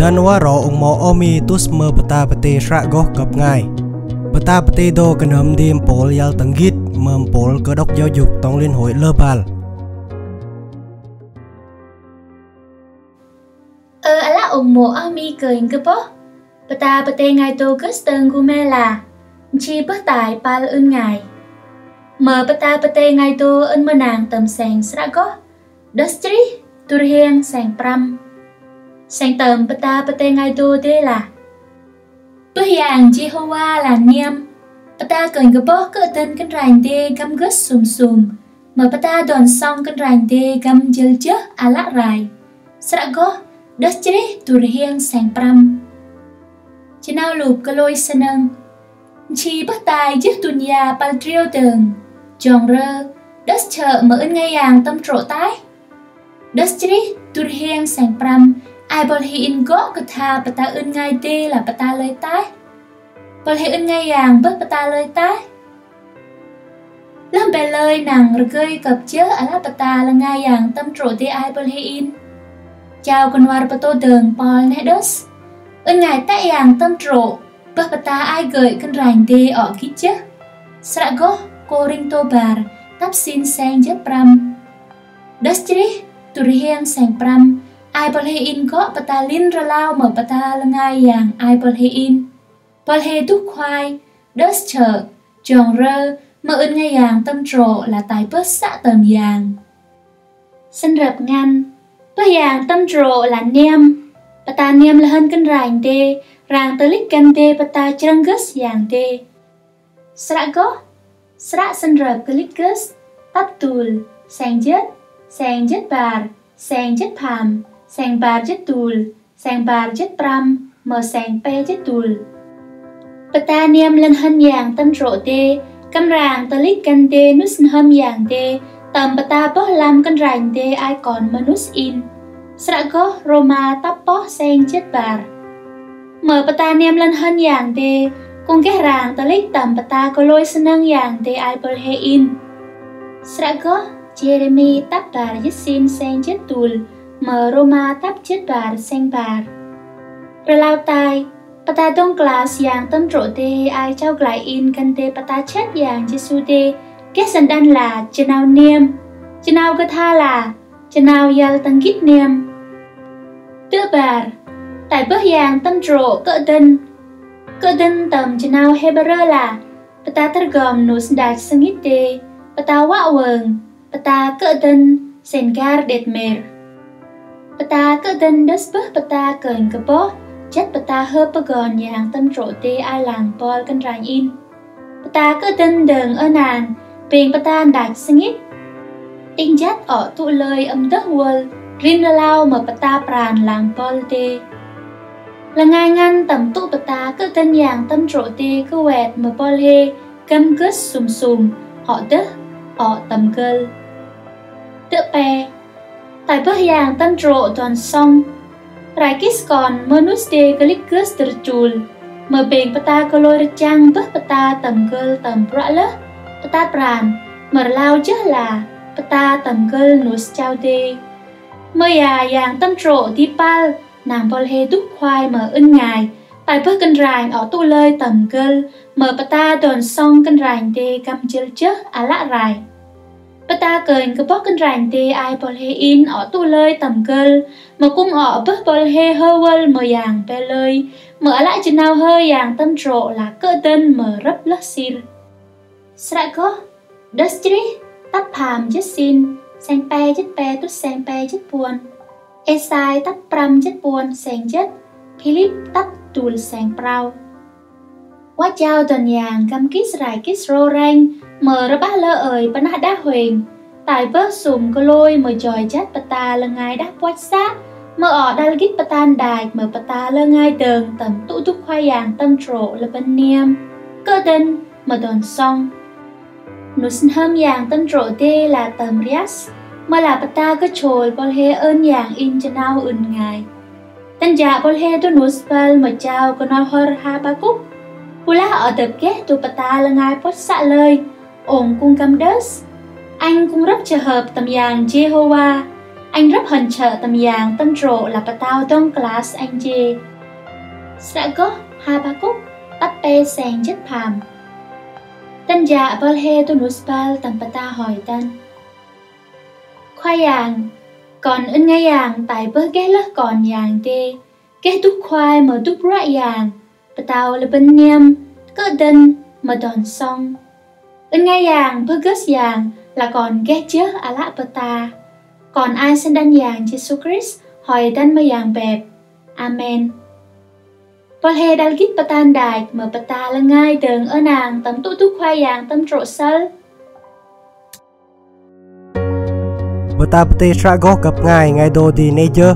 ดันว่าเราองมออมีตุสเมอปตาปเตชระก็กับง่ายปตาปเตโดกันมดีมโปลยาลตังกิดเมือมโปลก็ดอกยาวยุกต้องเล่นหอยเลอบาลเอออะละองมออมีเกินกะปอปตาปเตไงโตก็สเติงกูแม่ล่ะชีปตายปาลอึนไงเมื่อปตาปเตไงโตอึนมานางตำแสงสระก็ดัสตรีตุเรียงแสงปรำ sang tầm pata pate ngai tu thế là. Tôi hàng Jehovah là niêm. Pata cần cái bó cơ tên cân rành tê găm gớt sùm sùm mà pata đoàn xong cân rành tê găm jel chớ à lạ rai sạ go đất chế turhiang sang pram. Chỉ nào lụp cơ lôi sanang chi bắt tài chiếc tuần nhà paltrio tường. Tròn rơ đất chợ mở ngay hàng tâm trộ tái. Dastri turhiang sang pram. ai bọn hi in go cơ tha bà ta ưn ngay đi là bà ta lời tái bọn hi ưn ngay yàng bớt bà ta lời tái làm bè lời nàng rồi gây cập chớ à là bà ta là ngay yàng tâm trụ đi ai bọn hi in chào con war bà tô đường Paul Nedos ưn ngay tại yàng tâm trụ bớt bà ta ai gợi cân rành đi ở kít chớ sạ go cô ring tô bà tắp xin sang chất pram đất chứ tụi riêng sang pram ai bol he in có? Pata lin ra lao mở pata là ngay yang ai bol he in. Bol he đúc khoai, đớt chờ tròn rơ mở ơn ngay yang tâm trộ là tài bớt xã tầm yang xin rập ngăn. Bớt yang tâm trộ là niêm pata niêm là hơn cân rành đê ràng tới lít cân tê pata trăng gớt yang đê sra có? Sra xin rập cái lít gớt. Tắt tùl. Sang chết. Sang chết bar sang chết phàm. 572 575មក582បតានាមលិនហិនយ៉ាងតន្ត្រទេកំរាងតលិកាន់ទេនុស្នហមយ៉ាងទេតំបតាបោះឡាំកន្រែងទេអាយកនមនុស្សអ៊ីនស្រកោរ៉ូម៉ាតបោះសេងចិត្តបារមើបតានាមលិនហិនយ៉ាងទេគង្កេះរាងតលិកតំបតាក៏លួយស្នងយ៉ាងទេអាយបុលហេអ៊ីនស្រកោជេរេមីតបារយេស៊ីនសេងចិត្តទូល lao tai, ta đông Glass yang tâm trộ tê ai trao lại in căn tê pata chết yang Giêsu tê, kết sân đan là chân nào niêm, chân nào cơ tha là chân nào yal tăng niêm. Tư bà, tại bước yang tâm trộ cỡ đơn, cỡ đơn tầm chân nào Hebrew là pata tergom nus đạch sangit tê, pata wạ vâng, peta keuden sengar đứt bước keuden ta beh peta keun kebo, chất peta hơ pagon yang tâm trộ tê ai làng pol kan ràng in. Peta keuden đường ơ nàng, bình ta đạch singit. In chất ở tụ lời âm đất wol, rin lao mà peta pran làng pol tê. Là ngay ngăn tầm tụ peta keuden nhàng tâm trộ tê cứ quẹt mà pol he, cầm cất sùm sùm, họ đất, họ tầm cơ tựa bè tại bức yang tân trộ toàn song Raikis còn manus de galikus terjul mở bền pata color chang bức pata tầm gơ tầm bra lơ pata pran mở lao chứ là pata tầm gơ nus chao de mơ à yang tân trộ tí pal, nàng bol he đúc khoai mở ân ngài. Tại bức kênh ràng, ở tu lơi tầm gơ mở pata đòn song kênh ràng de cam chil chứ à lạ rài ta cần cái bóc kênh rành tê ai bò he in, ở tu lơi tầm cơ mà cũng ở bớt bò he hơ wal mờ yàng bè lơi mở lại chừng nào hơi yàng tâm trộ là cơ tên, mở rấp lắc xin. Sra có Dustri tắp hàm chất xin. Sang pe chất pe, tút sang pe chất buồn. Esai tắp pram chất buồn sang chất Philip tắp tùl sang prao Quá chào tuần yàng cam kít rải kít rô ranh. Mở ra ba lơ ơi bá nát đá huyền Tại bớt sùm cơ lôi mở tròi chát bà ta là ngài đáp quách sát. Mở ở đa gít bà tan đài mở bà ta là ngài đường tầm tụ thúc khoai yang tâm trộ là bên niêm. Cơ đinh mở đòn xong Nụ xin hâm yang tâm trộ tê là tầm rias. Mà là bà ta cơ trồi bol hê ơn yang in cho nào ơn ngài. Tân giả bol hê tu nụ spal mà chào có nào hơ ha ba cúc. Pula ở tập kết tụ bà ta là ngài bốt xạ lời. Ổn cung cam đất anh cũng rất trường hợp tầm dạng Jehovah Anh rất hần trợ tầm dạng tâm trộ là bà tao đông class anh chê. Sẽ có Habakkuk bắt bê sàng chất phàm. Tân dạ bal he tu nuspal tầm bà ta hỏi tân. Khoai yang, còn ưng ngay yang tại bơ ghé lắc còn yang tê. Ghé túc khoai mở túc rạ yang. Bà tao là bên niêm, cơ đân mà đòn xong. Ưng ngay yang bơ gớt yang là còn ghét chớ à lạ ta. Còn ai xin đan yang Jesus Christ hỏi đan mây yang bẹp. Amen. Polhe đal git patan đài, mở pata là ngay đường ở nàng, tấm tụ túc khoai yang tâm trộ sơ. Bata pate ra gó gặp ngài ngài đồ đi nê chơ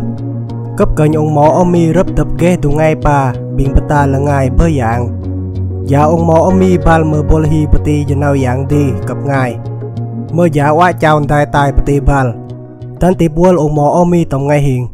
Cấp cờ ông mỏ ông mi rấp tập ghê đủ ngay pa Bình bata là ngài bơ dạng Dạ ông mỏ ông mi bal mơ bol hi pati cho nào dạng đi gặp ngài Mơ giả quá, chào tài tài pati bal. Tên tì buôn ủng mỏ ông mi tổng ngay hiền.